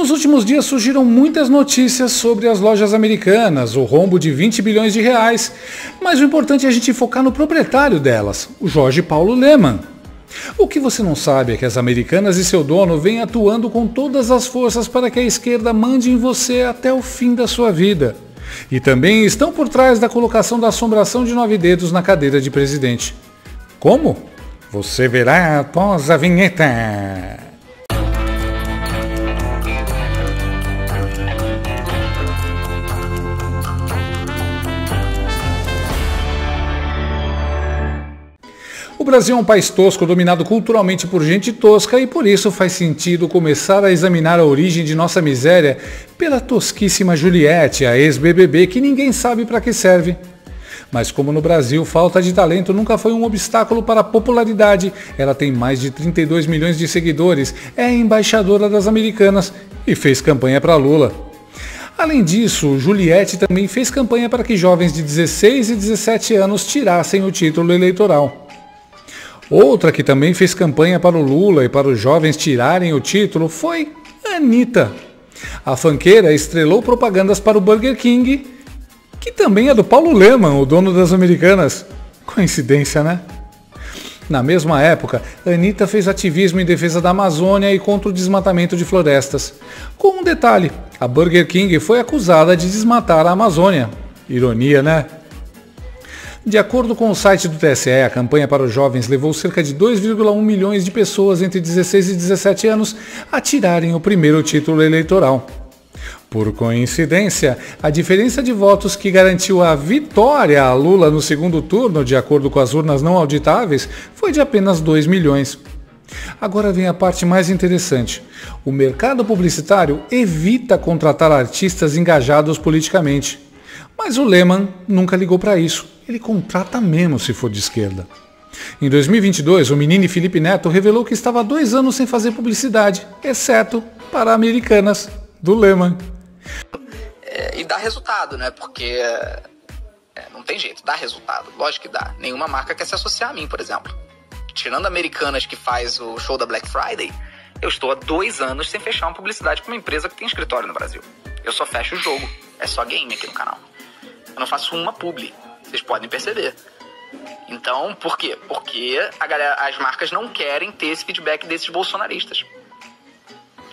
Nos últimos dias surgiram muitas notícias sobre as lojas americanas, o rombo de 20 bilhões de reais, mas o importante é a gente focar no proprietário delas, o Jorge Paulo Lehmann. O que você não sabe é que as americanas e seu dono vêm atuando com todas as forças para que a esquerda mande em você até o fim da sua vida. E também estão por trás da colocação da assombração de nove dedos na cadeira de presidente. Como? Você verá após a vinheta. Brasil é um país tosco, dominado culturalmente por gente tosca, e por isso faz sentido começar a examinar a origem de nossa miséria pela tosquíssima Juliette, a ex-BBB, que ninguém sabe para que serve. Mas como no Brasil falta de talento nunca foi um obstáculo para a popularidade, ela tem mais de 32 milhões de seguidores, é embaixadora das Americanas e fez campanha para Lula. Além disso, Juliette também fez campanha para que jovens de 16 e 17 anos tirassem o título eleitoral. Outra que também fez campanha para o Lula e para os jovens tirarem o título foi Anitta. A fanqueira estrelou propagandas para o Burger King, que também é do Paulo Leman, o dono das Americanas. Coincidência, né? Na mesma época, Anitta fez ativismo em defesa da Amazônia e contra o desmatamento de florestas. Com um detalhe, a Burger King foi acusada de desmatar a Amazônia. Ironia, né? De acordo com o site do TSE, a campanha para os jovens levou cerca de 2,1 milhões de pessoas entre 16 e 17 anos a tirarem o primeiro título eleitoral. Por coincidência, a diferença de votos que garantiu a vitória a Lula no segundo turno, de acordo com as urnas não auditáveis, foi de apenas 2 milhões. Agora vem a parte mais interessante. O mercado publicitário evita contratar artistas engajados politicamente. Mas o Lehman nunca ligou para isso. Ele contrata menos se for de esquerda. Em 2022, o menino Felipe Neto revelou que estava há dois anos sem fazer publicidade, exceto para americanas, do Lehman. É, e dá resultado, né? Porque é, não tem jeito, dá resultado. Lógico que dá. Nenhuma marca quer se associar a mim, por exemplo. Tirando Americanas que faz o show da Black Friday, eu estou há dois anos sem fechar uma publicidade com uma empresa que tem escritório no Brasil. Eu só fecho o jogo. É só game aqui no canal. Eu não faço uma publi. Vocês podem perceber. Então, por quê? Porque galera, as marcas não querem ter esse feedback desses bolsonaristas.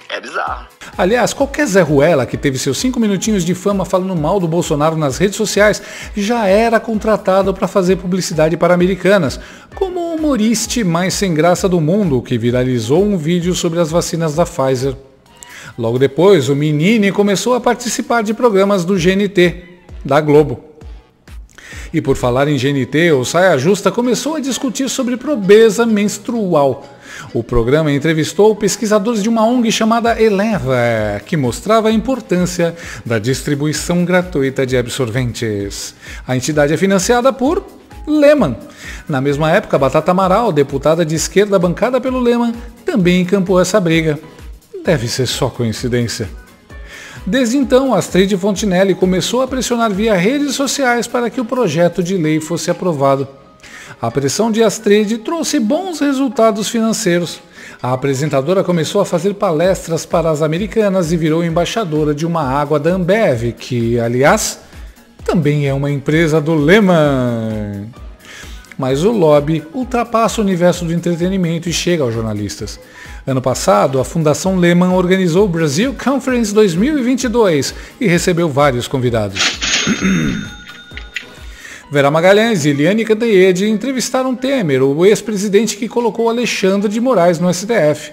É bizarro. Aliás, qualquer Zé Ruela que teve seus cinco minutinhos de fama falando mal do Bolsonaro nas redes sociais já era contratado para fazer publicidade para americanas, como o humorista mais sem graça do mundo que viralizou um vídeo sobre as vacinas da Pfizer. Logo depois, o Menini começou a participar de programas do GNT, da Globo. E por falar em GNT, o Saia Justa começou a discutir sobre pobreza menstrual. O programa entrevistou pesquisadores de uma ONG chamada Eleva, que mostrava a importância da distribuição gratuita de absorventes. A entidade é financiada por Lehman. Na mesma época, Batata Amaral, deputada de esquerda bancada pelo Lehman, também encampou essa briga. Deve ser só coincidência. Desde então, Astrid Fontinelli começou a pressionar via redes sociais para que o projeto de lei fosse aprovado. A pressão de Astrid trouxe bons resultados financeiros. A apresentadora começou a fazer palestras para as americanas e virou embaixadora de uma água da Ambev, que, aliás, também é uma empresa do Lehman. Mas o lobby ultrapassa o universo do entretenimento e chega aos jornalistas. Ano passado, a Fundação Lehman organizou o Brasil Conference 2022 e recebeu vários convidados. Vera Magalhães e Eliane Cantanhede entrevistaram Temer, o ex-presidente que colocou Alexandre de Moraes no STF.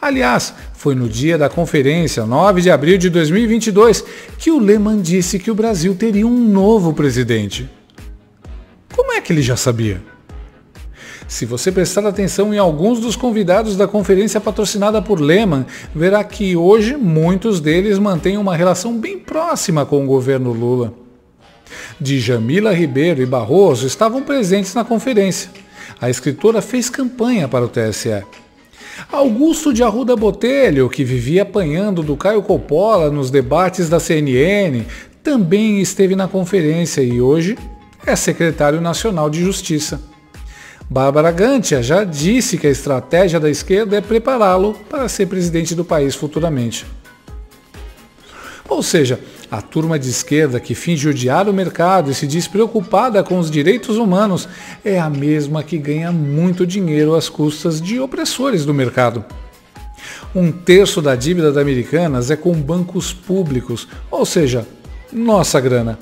Aliás, foi no dia da conferência, 9 de abril de 2022, que o Lehman disse que o Brasil teria um novo presidente. Como é que ele já sabia? Se você prestar atenção em alguns dos convidados da conferência patrocinada por Lehman, verá que hoje muitos deles mantêm uma relação bem próxima com o governo Lula. Djamila Ribeiro e Barroso estavam presentes na conferência. A escritora fez campanha para o TSE. Augusto de Arruda Botelho, que vivia apanhando do Caio Coppola nos debates da CNN, também esteve na conferência e hoje é secretário nacional de Justiça. Bárbara Gantia já disse que a estratégia da esquerda é prepará-lo para ser presidente do país futuramente. Ou seja, a turma de esquerda que finge odiar o mercado e se diz preocupada com os direitos humanos é a mesma que ganha muito dinheiro às custas de opressores do mercado. Um terço da dívida da Americanas é com bancos públicos, ou seja, nossa grana.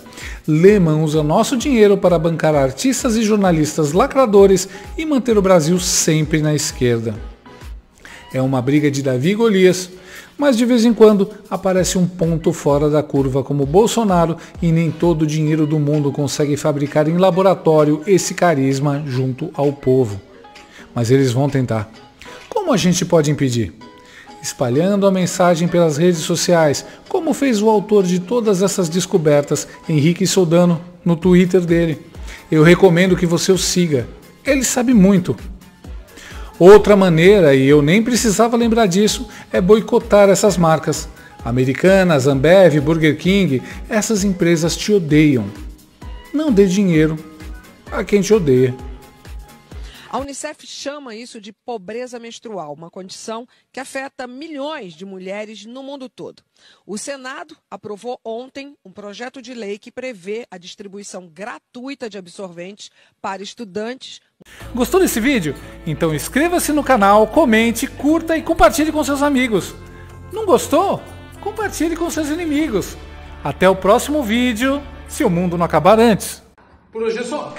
Lehman usa nosso dinheiro para bancar artistas e jornalistas lacradores e manter o Brasil sempre na esquerda. É uma briga de Davi e Golias, mas de vez em quando aparece um ponto fora da curva como Bolsonaro e nem todo o dinheiro do mundo consegue fabricar em laboratório esse carisma junto ao povo. Mas eles vão tentar. Como a gente pode impedir? Espalhando a mensagem pelas redes sociais, como fez o autor de todas essas descobertas, Henrique Soldano, no Twitter dele. Eu recomendo que você o siga. Ele sabe muito. Outra maneira, e eu nem precisava lembrar disso, é boicotar essas marcas. Americanas, Ambev, Burger King, essas empresas te odeiam. Não dê dinheiro a quem te odeia. A Unicef chama isso de pobreza menstrual, uma condição que afeta milhões de mulheres no mundo todo. O Senado aprovou ontem um projeto de lei que prevê a distribuição gratuita de absorventes para estudantes. Gostou desse vídeo? Então inscreva-se no canal, comente, curta e compartilhe com seus amigos. Não gostou? Compartilhe com seus inimigos. Até o próximo vídeo, se o mundo não acabar antes. Por hoje é só.